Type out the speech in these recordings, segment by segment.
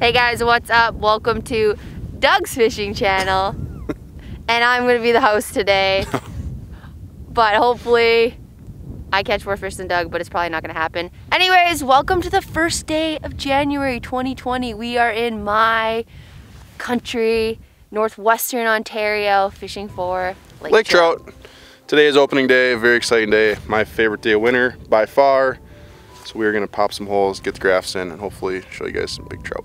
Hey guys, what's up? Welcome to Doug's Fishing Channel. and I'm gonna be the host today. but hopefully I catch more fish than Doug, but it's probably not gonna happen. Anyways, welcome to the first day of January 2020. We are in my country, northwestern Ontario, fishing for lake, lake trout. trout. Today is opening day, very exciting day. My favorite day of winter by far. So we are gonna pop some holes, get the graphs in, and hopefully show you guys some big trout.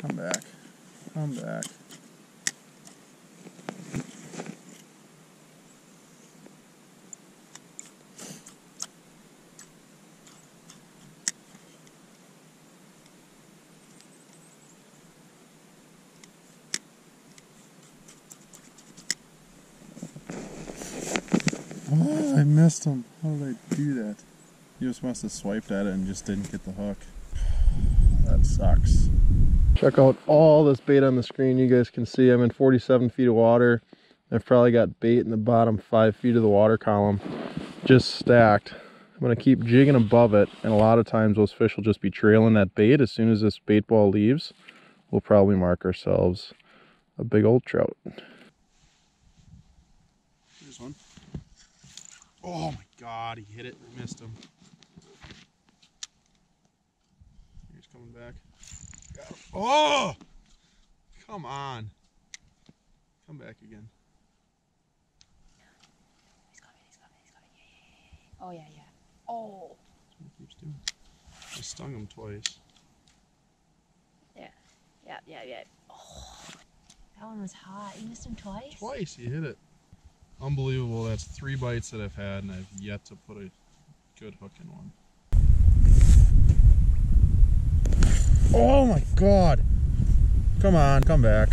Come back. Come back. Oh, I missed him. How did I do that? You just must have swiped at it and just didn't get the hook. That sucks. Check out all this bait on the screen. You guys can see I'm in 47 feet of water. I've probably got bait in the bottom five feet of the water column, just stacked. I'm gonna keep jigging above it, and a lot of times those fish will just be trailing that bait. As soon as this bait ball leaves, we'll probably mark ourselves a big old trout. Here's one. Oh my God, he hit it, missed him. He's coming back. Oh! Come on. Come back again. He's coming, he's coming, he's coming. Yeah, yeah, yeah. Oh, yeah, yeah. Oh. That's what he keeps doing. I stung him twice. Yeah. Yeah, yeah, yeah. Oh. That one was hot. You missed him twice? Twice. He hit it. Unbelievable. That's three bites that I've had, and I've yet to put a good hook in one. Oh my god. Come on, come back.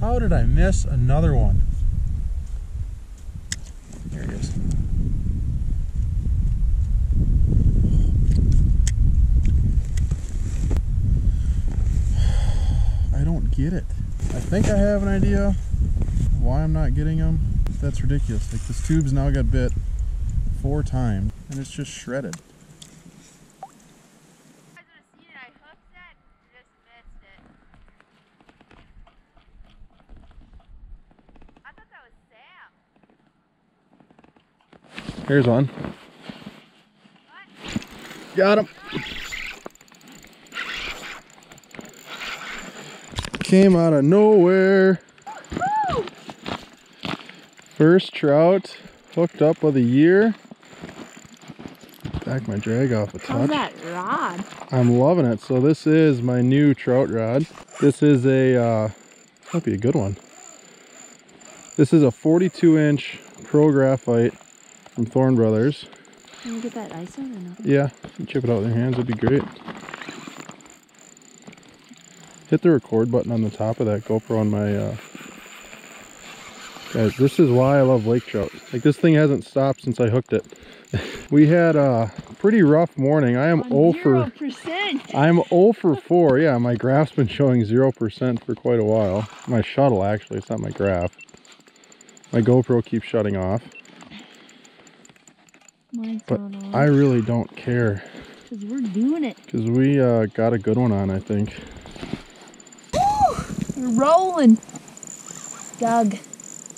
How did I miss another one? There he is. I don't get it. I think I have an idea why I'm not getting them. That's ridiculous. Like this tube's now got bit four times and it's just shredded. Here's one. Got him. Came out of nowhere. First trout hooked up with the year. Back my drag off a touch. How's that rod? I'm loving it. So this is my new trout rod. This is a, uh, might be a good one. This is a 42 inch pro graphite from Thorne Brothers. Can you get that ice on or no? Yeah, chip it out with your hands it'd be great. Hit the record button on the top of that GoPro on my uh... Guys, this is why I love lake trout. Like this thing hasn't stopped since I hooked it. we had a pretty rough morning. I am on 0 for I'm 0 for 4. Yeah, my graph's been showing 0% for quite a while. My shuttle actually, it's not my graph. My GoPro keeps shutting off. Mine's but I really don't care. Because we're doing it. Because we uh, got a good one on, I think. We're rolling. Doug,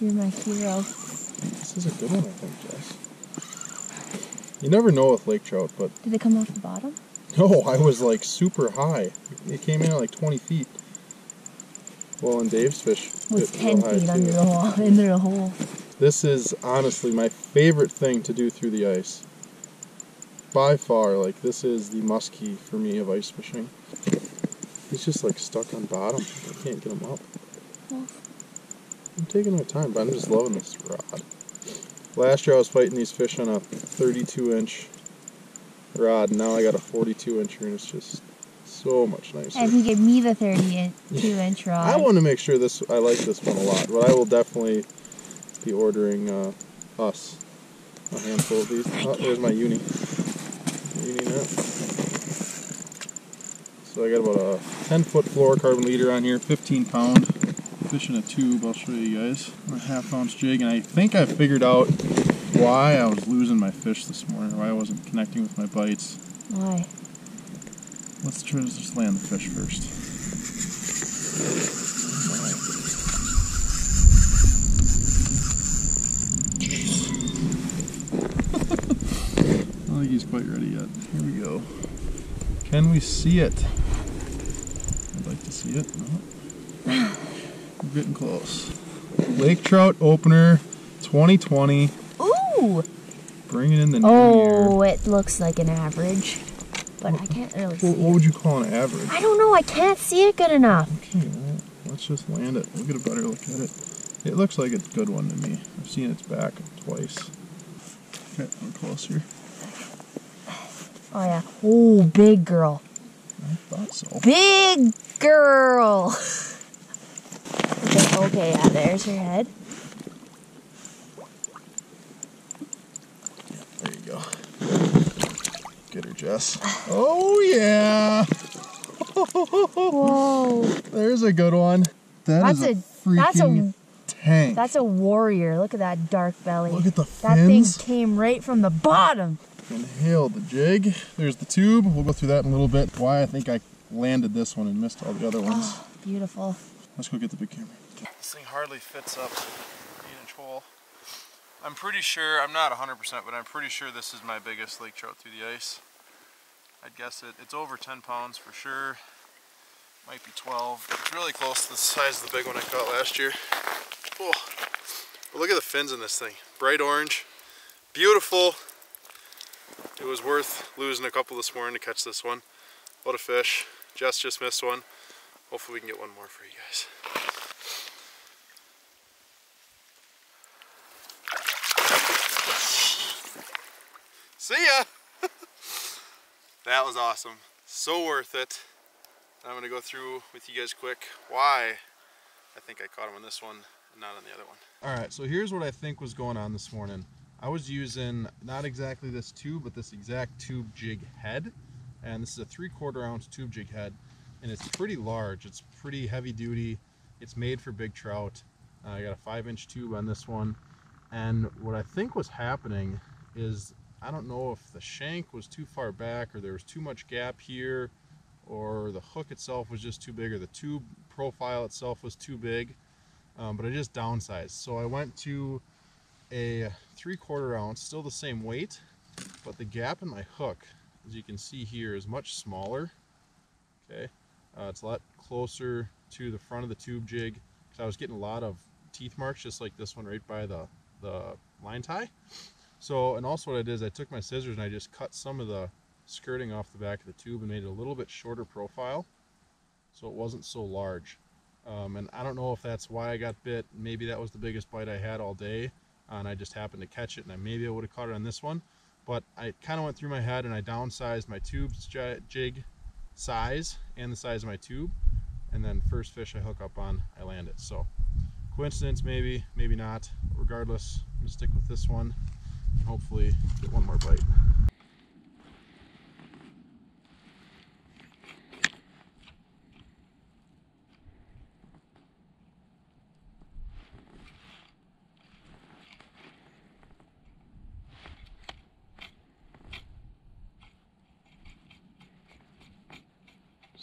you're my hero. This is a good one, I think, Jess. You never know with lake trout, but... Did they come off the bottom? No, I was like super high. It came in at like 20 feet. Well, and Dave's fish was 10 feet under the, hole, under the hole. This is honestly my favorite thing to do through the ice. By far, like this is the muskie for me of ice fishing. He's just like stuck on bottom. I can't get him up. I'm taking my time, but I'm just loving this rod. Last year I was fighting these fish on a 32 inch rod. And now I got a 42 incher and it's just so much nicer. And he gave me the 32 inch rod. I want to make sure this, I like this one a lot, but I will definitely be ordering uh, us a handful of these. Oh, there's my uni. Uni. So I got about a 10 foot fluorocarbon leader on here, 15 pound. Fishing a tube, I'll show you guys. A half ounce jig, and I think I figured out why I was losing my fish this morning, why I wasn't connecting with my bites. Why? Let's try to just land the fish first. I don't think he's quite ready yet. Here we go. Can we see it? I'd like to see it. No. We're getting close. Lake Trout Opener 2020. Ooh! Bringing in the new Oh, year. it looks like an average. But I can't really see What, what would you call an average? I don't know, I can't see it good enough. Okay, well, let's just land it. We'll get a better look at it. It looks like a good one to me. I've seen its back twice. Okay, we're closer. Oh yeah. Oh, big girl. I thought so. Big girl! okay, okay, yeah, there's her head. There you go. Get her, Jess. Oh, yeah! Whoa. There's a good one. That That's is a, freaking that's a tank. that's a warrior. Look at that dark belly. Look at the fins. that thing came right from the bottom. Inhale the jig. There's the tube. We'll go through that in a little bit. Why I think I landed this one and missed all the other ones. Oh, beautiful. Let's go get the big camera. This thing hardly fits up 8 inch hole. I'm pretty sure, I'm not 100%, but I'm pretty sure this is my biggest lake trout through the ice. I'd guess it, it's over 10 pounds for sure. Might be 12. It's really close to the size of the big one I caught last year. Oh. But look at the fins in this thing. Bright orange. Beautiful. It was worth losing a couple this morning to catch this one. What a fish. Jess just missed one. Hopefully we can get one more for you guys. See ya! that was awesome. So worth it. I'm gonna go through with you guys quick why I think I caught him on this one and not on the other one. All right, so here's what I think was going on this morning. I was using not exactly this tube, but this exact tube jig head. And this is a three quarter ounce tube jig head. And it's pretty large. It's pretty heavy duty. It's made for big trout. Uh, I got a five inch tube on this one. And what I think was happening is, I don't know if the shank was too far back or there was too much gap here or the hook itself was just too big or the tube profile itself was too big. Um, but I just downsized. So I went to a three quarter ounce, still the same weight, but the gap in my hook, as you can see here, is much smaller. Okay, uh, it's a lot closer to the front of the tube jig because I was getting a lot of teeth marks just like this one right by the, the line tie. So, and also what I did is I took my scissors and I just cut some of the skirting off the back of the tube and made it a little bit shorter profile so it wasn't so large. Um, and I don't know if that's why I got bit. Maybe that was the biggest bite I had all day and I just happened to catch it and I maybe I would have caught it on this one. But I kind of went through my head and I downsized my tube jig size and the size of my tube. And then first fish I hook up on, I land it. So coincidence maybe, maybe not. Regardless, I'm gonna stick with this one and hopefully get one more bite.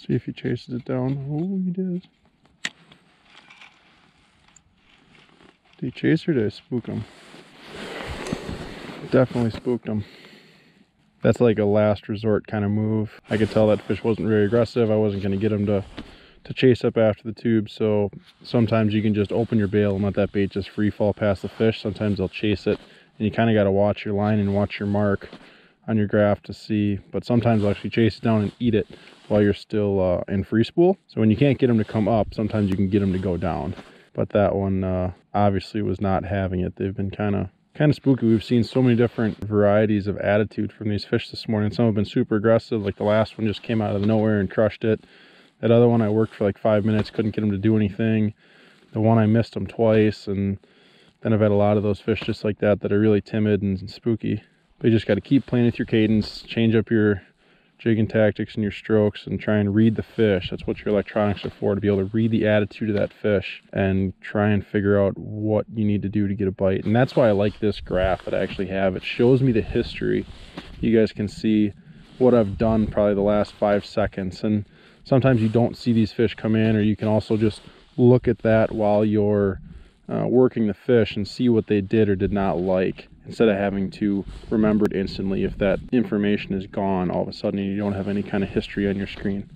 See if he chases it down. Oh, he does. Did he chase or did I spook him? Definitely spooked him. That's like a last resort kind of move. I could tell that fish wasn't very aggressive. I wasn't going to get him to, to chase up after the tube. So sometimes you can just open your bail and let that bait just free fall past the fish. Sometimes they'll chase it. And you kind of got to watch your line and watch your mark on your graph to see. But sometimes they'll actually chase it down and eat it while you're still uh, in free spool. So when you can't get them to come up, sometimes you can get them to go down. But that one uh, obviously was not having it. They've been kind of kind of spooky. We've seen so many different varieties of attitude from these fish this morning. Some have been super aggressive, like the last one just came out of nowhere and crushed it. That other one I worked for like five minutes, couldn't get him to do anything. The one I missed him twice, and then I've had a lot of those fish just like that that are really timid and spooky. But you just got to keep playing with your cadence, change up your jigging tactics and your strokes and try and read the fish. That's what your electronics are for, to be able to read the attitude of that fish and try and figure out what you need to do to get a bite. And that's why I like this graph that I actually have. It shows me the history. You guys can see what I've done probably the last five seconds. And sometimes you don't see these fish come in or you can also just look at that while you're uh, working the fish and see what they did or did not like instead of having to remember it instantly if that information is gone all of a sudden you don't have any kind of history on your screen.